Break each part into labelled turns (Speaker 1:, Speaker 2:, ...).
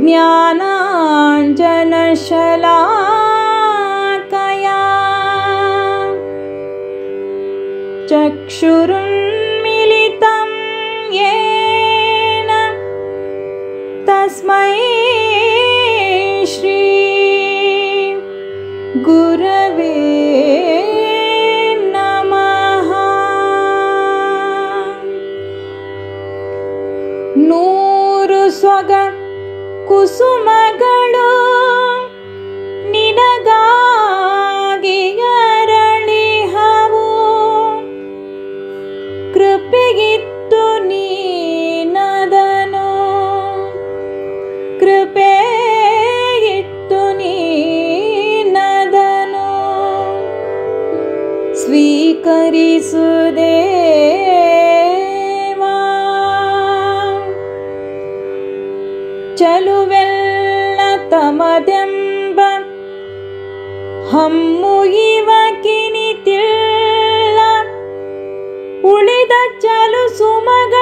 Speaker 1: ज्ञानाञ्जनशलाकया। चक्षुरुन्मिलितं येन तस्मै श्री गुरवे नमः। नूरु स्वग ಕುಸುಮಗಳು ನಿನಗಾಗಿ ಅರಳಿಹವು ಕೃಪೆಗಿತ್ತು ನೀನದನು ಕೃಪೆಗಿತ್ತು ನೀನದನು ಸ್ವೀಕರಿಸುದೇವಾ ಚಲುವೆಲ್ಲ ತಮದೆಂಬ ಹಮ್ಮು ಇವ ತಿಳ್ಳ ಉಳಿದ ಚಲು ಸುಮಗಳಲ್ಲಿ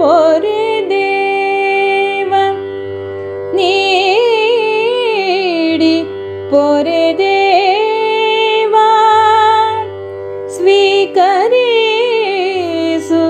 Speaker 1: पोरे देवा नीडि पोरे देवा स्वीकरि सु